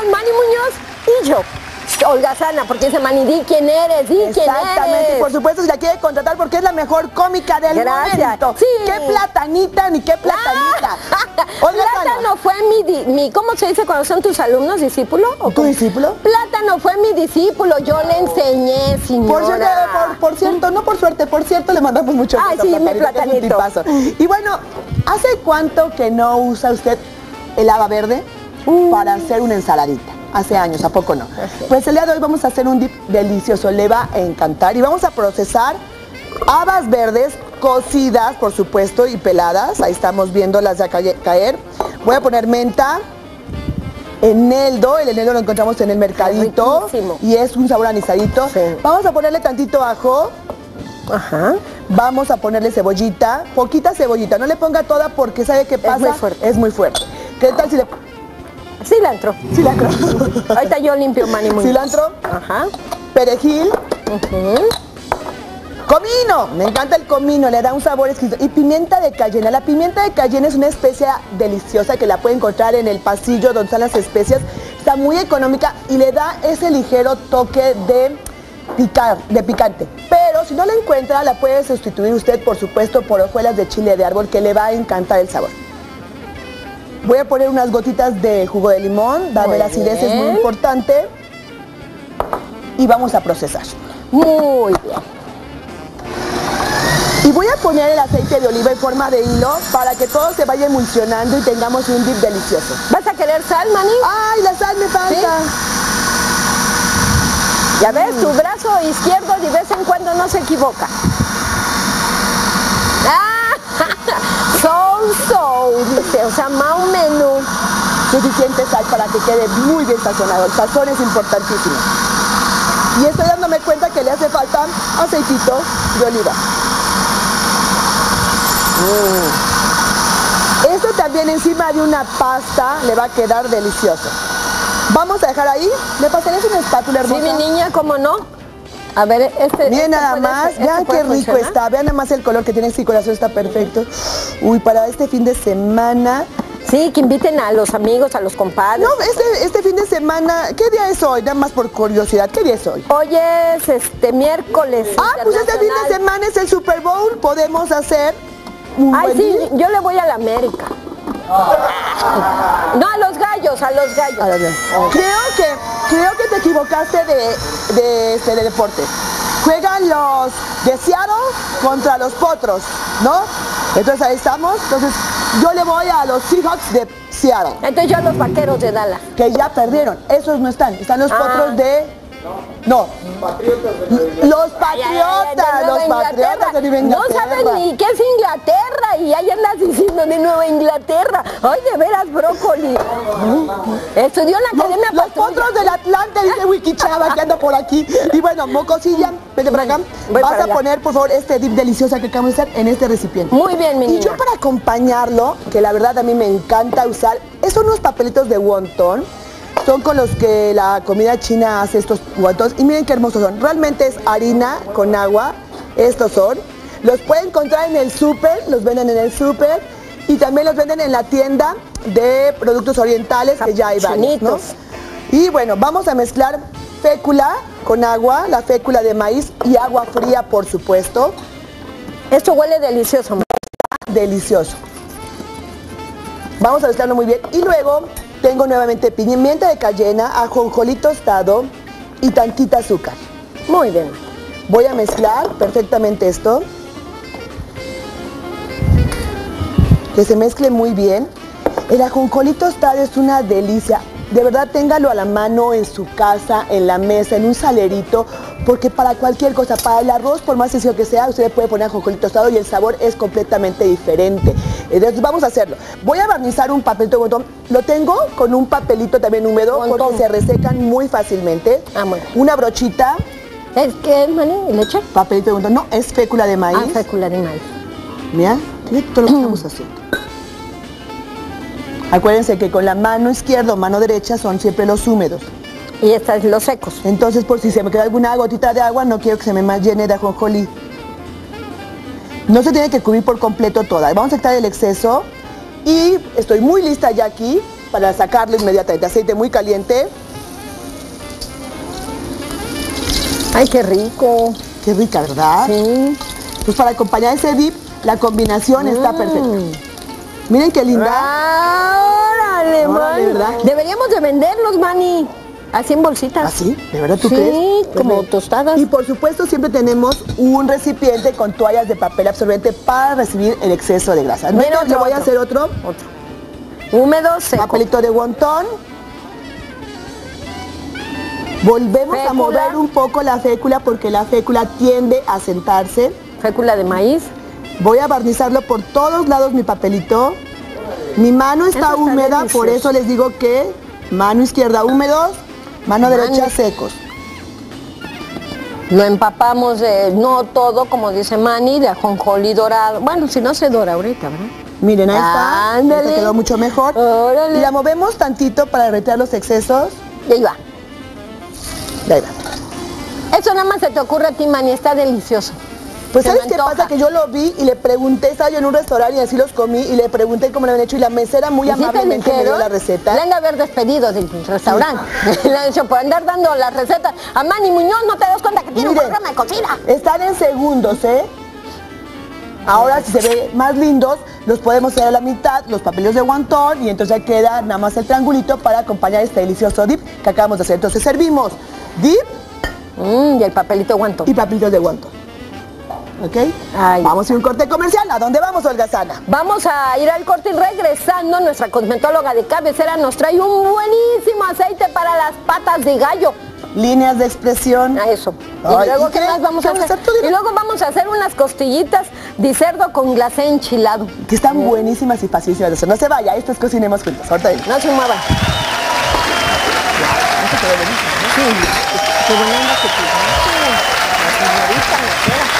con Manny Muñoz y yo. Olga Sana, porque ese Manny, di quién eres, di quién eres. Exactamente, y por supuesto si la quiere contratar porque es la mejor cómica del Gracias. momento. Sí. Qué platanita ni qué platanita. Sana, Plátano fue mi, mi, ¿cómo se dice cuando son tus alumnos, discípulo? ¿O ¿Tu discípulo? Plátano fue mi discípulo, yo le enseñé, señora. Por cierto, por, por cierto, no por suerte, por cierto, le mandamos mucho Ay, sí, mi platanito. Y bueno, ¿hace cuánto que no usa usted el haba verde para hacer una ensaladita? Hace años, ¿a poco no? Pues el día de hoy vamos a hacer un dip delicioso, le va a encantar. Y vamos a procesar habas verdes cocidas, por supuesto, y peladas. Ahí estamos viéndolas ya caer. Voy a poner menta, eneldo, el eneldo lo encontramos en el mercadito riquísimo. y es un sabor anisadito. Sí. Vamos a ponerle tantito ajo, Ajá. vamos a ponerle cebollita, poquita cebollita, no le ponga toda porque sabe qué pasa, muy fuerte. Es muy fuerte. ¿Qué tal si le Cilantro. cilantro? Ahorita yo limpio Manny Muñoz. cilantro, Ajá. perejil, comino, me encanta el comino, le da un sabor exquisito y pimienta de cayena. La pimienta de cayena es una especia deliciosa que la puede encontrar en el pasillo donde están las especias. Está muy económica y le da ese ligero toque de picar, de picante. Pero si no la encuentra, la puede sustituir usted, por supuesto, por hojuelas de chile de árbol que le va a encantar el sabor. Voy a poner unas gotitas de jugo de limón, darle Muy la acidez es muy importante. Y vamos a procesar. Muy bien. Y voy a poner el aceite de oliva en forma de hilo para que todo se vaya emulsionando y tengamos un dip delicioso. ¿Vas a querer sal, Manny? ¡Ay, la sal me falta! Ya ves, tu brazo izquierdo de vez en cuando no se equivoca. Ah, dice, o sea, más o menos. Suficiente sal para que quede muy bien sazonado. El sazón es importantísimo. Y estoy dándome cuenta que le hace falta aceitito de oliva. Mm. Esto también encima de una pasta le va a quedar delicioso. Vamos a dejar ahí. ¿Le pasarías una espátula Sí, hermosa? mi niña, ¿cómo no? A ver, este. Miren este nada puede más, este vean qué rico funcionar. está, vean nada más el color que tiene este corazón, está perfecto. Uy, para este fin de semana. Sí, que inviten a los amigos, a los compadres. No, este, este fin de semana, ¿qué día es hoy? Nada más por curiosidad, ¿qué día es hoy? Hoy es este miércoles. Ah, pues este fin de semana es el Super Bowl, podemos hacer un Ay, buen sí, día. yo le voy a la América. No, a los gallos, a los gallos. A Creo que, creo que te equivocaste de, de, este, de deporte. Juegan los de Seattle contra los Potros, ¿no? Entonces ahí estamos. Entonces yo le voy a los Seahawks de Seattle. Entonces yo a los vaqueros de Dallas. que ya perdieron. Esos no estí Están los Ah. potros de. No. Los patriotas. Los patriotas de Nueva No sabes ni qué es Inglaterra y ahí andas diciendo de Nueva Inglaterra. Ay, de veras, brócoli. Estudió en la Academia los potros del Atlante, dice Wikichava, que anda por aquí. Y bueno, Mocosilla, vete para acá. Voy Vas para a allá. poner, por favor, este dip deliciosa que acabamos de hacer en este recipiente. Muy bien, mi Y niña. yo para acompañarlo, que la verdad a mí me encanta usar, es unos papelitos de wonton. Son con los que la comida china hace estos wontons. Y miren qué hermosos son. Realmente es harina con agua. Estos son. Los pueden encontrar en el súper, los venden en el súper. Y también los venden en la tienda de productos orientales, que ya hay varios. Y bueno, vamos a mezclar fécula con agua, la fécula de maíz y agua fría, por supuesto. Esto huele delicioso. delicioso. Vamos a mezclarlo muy bien. Y luego tengo nuevamente pimienta de cayena, ajonjolí tostado y tantita azúcar. Muy bien. Voy a mezclar perfectamente esto. Que se mezcle muy bien. El ajonjolí tostado es una delicia. De verdad, téngalo a la mano en su casa, en la mesa, en un salerito, porque para cualquier cosa, para el arroz, por más sencillo que sea, usted puede poner ajonjolí tostado y el sabor es completamente diferente. Entonces, vamos a hacerlo. Voy a barnizar un papelito de botón. Lo tengo con un papelito también húmedo, Montón. porque se resecan muy fácilmente. Ah, bueno. Una brochita, ¿Es qué, Mani? ¿Leche? papelito de botón. No, es fécula de maíz. Ah, fécula de maíz. Mira, mira todo lo que estamos haciendo. Acuérdense que con la mano izquierda o mano derecha son siempre los húmedos. Y estas los secos. Entonces, por si se me queda alguna gotita de agua, no quiero que se me más llene de ajonjolí. No se tiene que cubrir por completo toda. Vamos a quitar el exceso. Y estoy muy lista ya aquí para sacarlo inmediatamente. Aceite muy caliente. Ay, qué rico. Qué rica, ¿verdad? Sí. Pues para acompañar ese dip, la combinación está Mm. perfecta. Miren qué linda. ¡Órale, Órale! ¿verdad? Deberíamos de venderlos, Mani. Así en bolsitas. ¿Así? ¿De verdad tú Sí, crees? Pues como ve. tostadas. Y por supuesto siempre tenemos un recipiente con toallas de papel absorbente para recibir el exceso de grasa. Mira Ahorita le otro, voy a otro. hacer otro Otro. Húmedo, seco. papelito de wonton. Volvemos a mover un poco la fécula porque la fécula tiende a sentarse. Fécula de maíz. Voy a barnizarlo por todos lados mi papelito. Mi mano está, húmeda, por eso les digo que mano izquierda húmedos, mano Mano- derecha secos. Lo empapamos de, no todo, como dice Mani, de ajonjolí dorado. Bueno, si no se dora ahorita, ¿verdad? Miren, ahí está. Ándale. Quedó mucho mejor. Órale. Y la movemos tantito para retirar los excesos. Y ahí va. Y ahí va. Eso nada más se te ocurre a ti, Mani, está delicioso. Pues ¿sabes qué pasa? Que yo lo vi y le pregunté, estaba yo en un restaurante y así los comí y le pregunté cómo lo habían hecho y la mesera muy ¿Y sí te amablemente me dio la receta. Le han de haber despedido del restaurante. Le han dicho por andar dando las recetas. A Manny Muñoz no te das cuenta que tiene un programa de cocina. Están en segundos, ¿eh? Ahora si se ve más lindos, los podemos hacer a la mitad, los papelitos de guantón y entonces ya queda nada más el triangulito para acompañar este delicioso dip que acabamos de hacer. Entonces servimos dip Mm, y el papelito guanto. y papelitos de guantón. ¿Ok? Ay. Vamos a un corte comercial. ¿A dónde vamos, Olga Sana? Vamos a ir al corte y regresando, nuestra cosmetóloga de cabecera nos trae un buenísimo aceite para las patas de gallo. Líneas de expresión. A eso. Ay, y luego, ¿y ¿qué qué? más vamos ¿Qué a hacer? Y luego vamos a hacer unas costillitas de cerdo con glacé enchilado. Que están buenísimas y facilísimas de hacer. No se vaya, esto es Cocinemos Juntos. Ahorita. No se muevan. Sí, qué buena onda que te diste. La señorita mesera.